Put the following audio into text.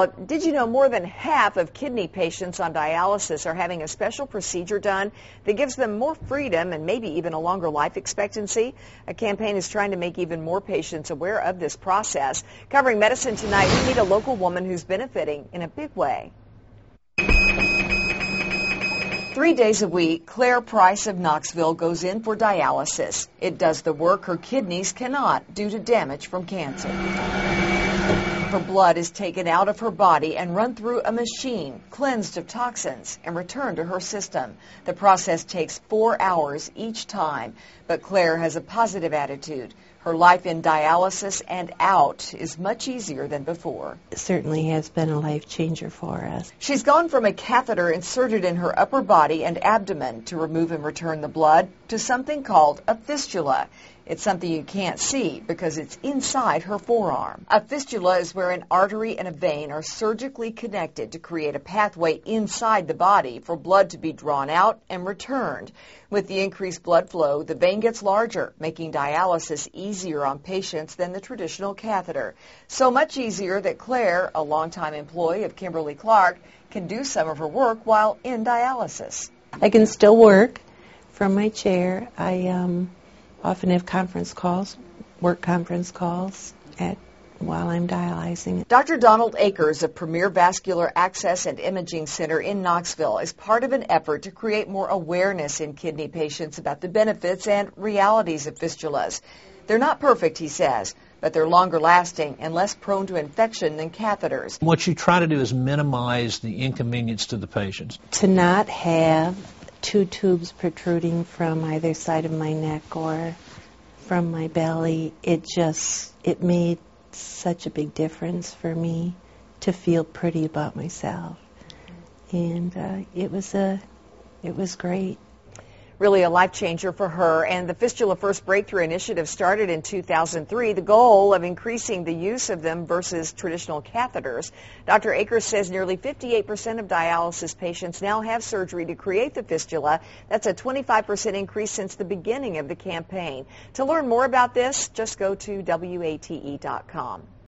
Uh, did you know more than half of kidney patients on dialysis are having a special procedure done that gives them more freedom and maybe even a longer life expectancy? A campaign is trying to make even more patients aware of this process. Covering medicine tonight, we meet a local woman who's benefiting in a big way. Three days a week, Clare Price of Knoxville goes in for dialysis. It does the work her kidneys cannot due to damage from cancer. Her blood is taken out of her body and run through a machine, cleansed of toxins, and returned to her system. The process takes four hours each time, but Clare has a positive attitude. Her life in dialysis and out is much easier than before. It certainly has been a life changer for us. She's gone from a catheter inserted in her upper body and abdomen to remove and return the blood to something called a fistula. It's something you can't see because it's inside her forearm. A fistula is where an artery and a vein are surgically connected to create a pathway inside the body for blood to be drawn out and returned. With the increased blood flow, the vein gets larger, making dialysis easier on patients than the traditional catheter. So much easier that Clare, a longtime employee of Kimberly Clark, can do some of her work while in dialysis. I can still work from my chair. I um, often have conference calls, work conference calls at while I'm dialyzing. Dr. Donald Akers of Premier Vascular Access and Imaging Center in Knoxville is part of an effort to create more awareness in kidney patients about the benefits and realities of fistulas. They're not perfect, he says, but they're longer lasting and less prone to infection than catheters. What you try to do is minimize the inconvenience to the patients. To not have two tubes protruding from either side of my neck or from my belly. It just it made such a big difference for me to feel pretty about myself, and uh, it was a it was great really a life changer for her. And the Fistula First Breakthrough Initiative started in 2003, the goal of increasing the use of them versus traditional catheters. Dr. Akers says nearly 58% of dialysis patients now have surgery to create the fistula. That's a 25% increase since the beginning of the campaign. To learn more about this, just go to WATE.com.